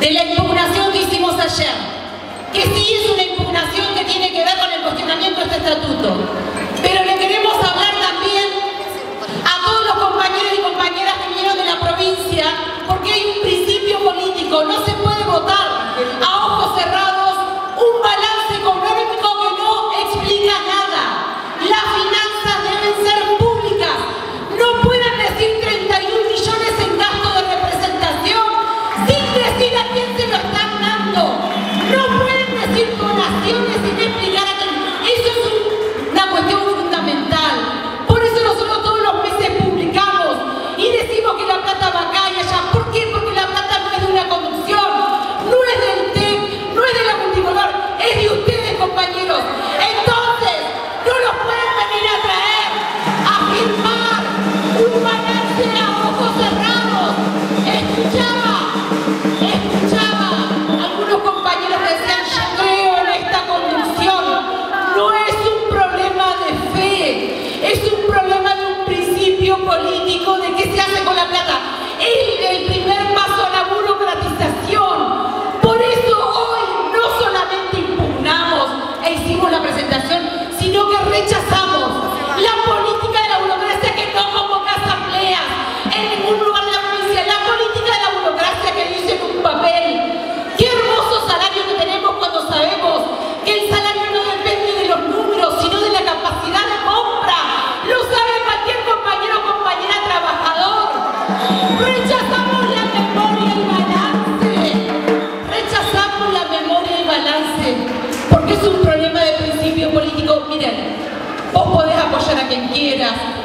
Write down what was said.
de la impugnación que hicimos ayer, naciones y Rechazamos la memoria y balance. Rechazamos la memoria y balance. Porque es un problema de principio político. Miren, vos podés apoyar a quien quieras.